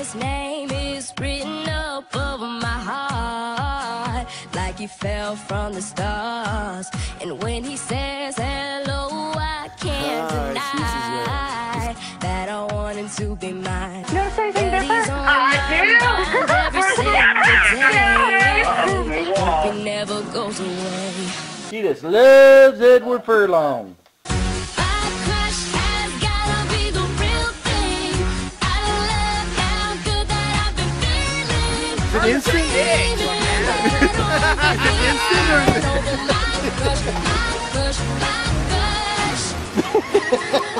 his name is written up over my heart Like he fell from the stars. And when he says hello, I can't deny That I want him to be mine. Notice anything different? I do! Every single day. He just loves Edward Furlong. it instant? instant or?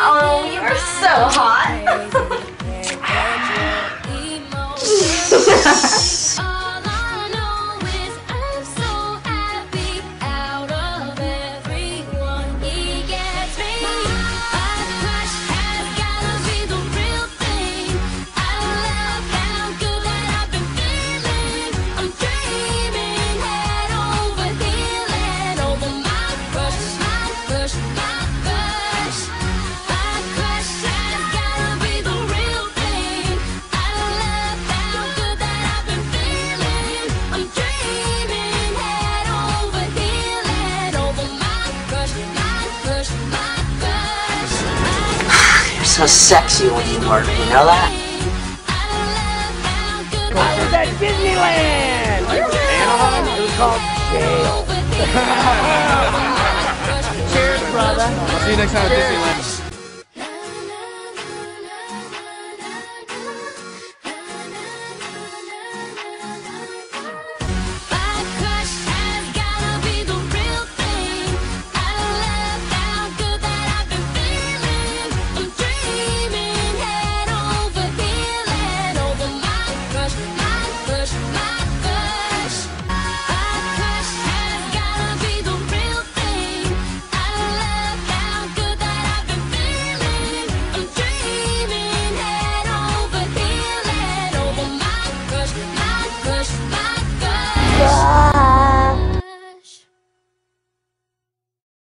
Oh, you are so hot. So sexy when you learn it, you know that? Cheers, brother. at Disneyland! I'll Anaheim, it was called jail. Cheers, brother. See you next time at Disneyland.